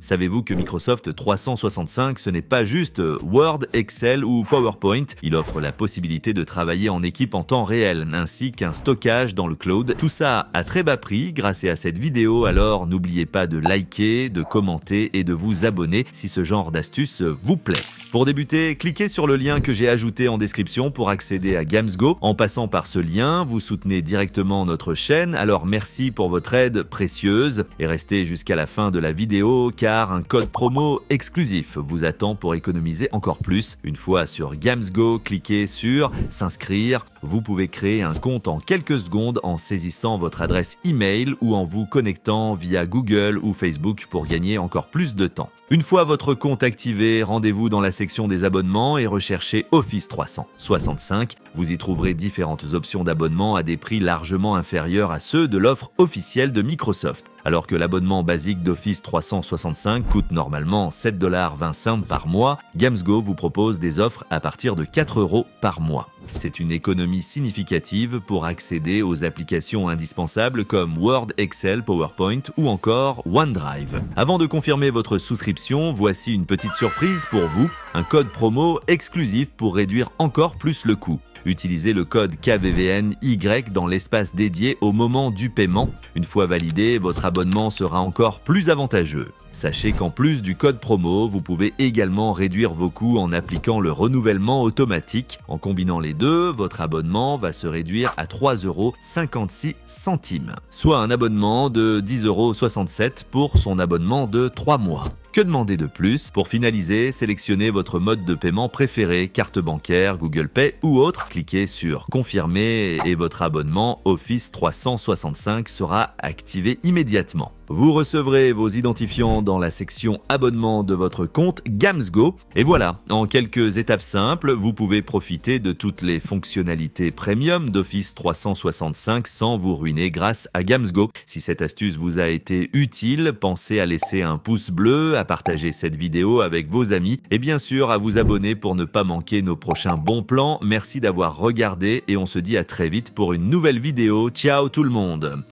Savez-vous que Microsoft 365 ce n'est pas juste Word, Excel ou PowerPoint, il offre la possibilité de travailler en équipe en temps réel ainsi qu'un stockage dans le cloud. Tout ça à très bas prix grâce à cette vidéo alors n'oubliez pas de liker, de commenter et de vous abonner si ce genre d'astuce vous plaît. Pour débuter, cliquez sur le lien que j'ai ajouté en description pour accéder à GamesGo. En passant par ce lien, vous soutenez directement notre chaîne, alors merci pour votre aide précieuse et restez jusqu'à la fin de la vidéo un code promo exclusif vous attend pour économiser encore plus. Une fois sur GamesGo, cliquez sur s'inscrire. Vous pouvez créer un compte en quelques secondes en saisissant votre adresse email ou en vous connectant via Google ou Facebook pour gagner encore plus de temps. Une fois votre compte activé, rendez-vous dans la section des abonnements et recherchez Office 365. Vous y trouverez différentes options d'abonnement à des prix largement inférieurs à ceux de l'offre officielle de Microsoft. Alors que l'abonnement basique d'Office 365 coûte normalement 7,25$ par mois, GamesGo vous propose des offres à partir de 4 euros par mois. C'est une économie significative pour accéder aux applications indispensables comme Word, Excel, PowerPoint ou encore OneDrive. Avant de confirmer votre souscription, voici une petite surprise pour vous, un code promo exclusif pour réduire encore plus le coût. Utilisez le code KVVNY dans l'espace dédié au moment du paiement. Une fois validé, votre abonnement sera encore plus avantageux. Sachez qu'en plus du code promo, vous pouvez également réduire vos coûts en appliquant le renouvellement automatique. En combinant les votre abonnement va se réduire à 3,56 centimes, soit un abonnement de 10,67€ pour son abonnement de 3 mois. Que demander de plus? Pour finaliser, sélectionnez votre mode de paiement préféré, carte bancaire, Google Pay ou autre. Cliquez sur Confirmer et votre abonnement Office 365 sera activé immédiatement. Vous recevrez vos identifiants dans la section abonnement de votre compte GamsGo. Et voilà, en quelques étapes simples, vous pouvez profiter de toutes les fonctionnalités premium d'Office 365 sans vous ruiner grâce à GamsGo. Si cette astuce vous a été utile, pensez à laisser un pouce bleu, à partager cette vidéo avec vos amis et bien sûr à vous abonner pour ne pas manquer nos prochains bons plans. Merci d'avoir regardé et on se dit à très vite pour une nouvelle vidéo. Ciao tout le monde